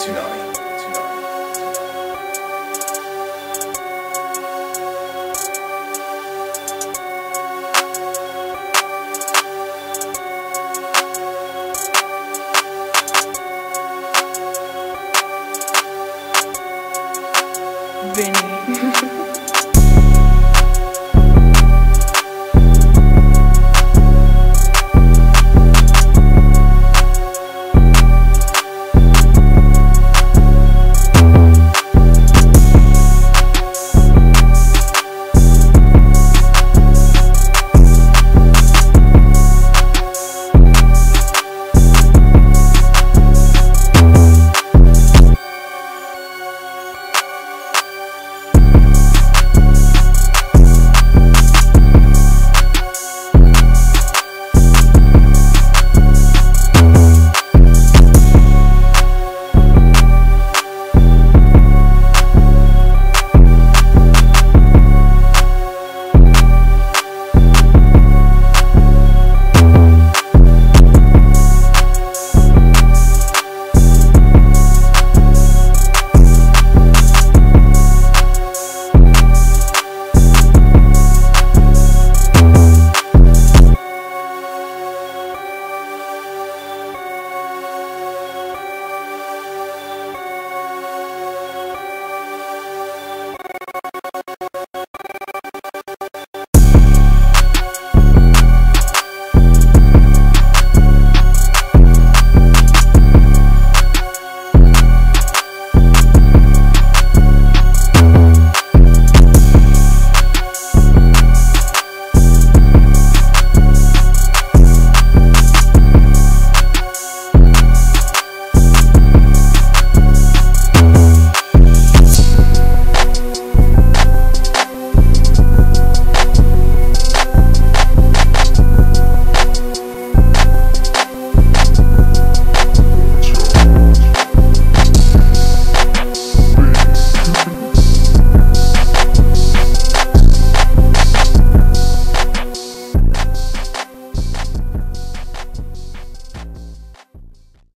tsunami. Vinny.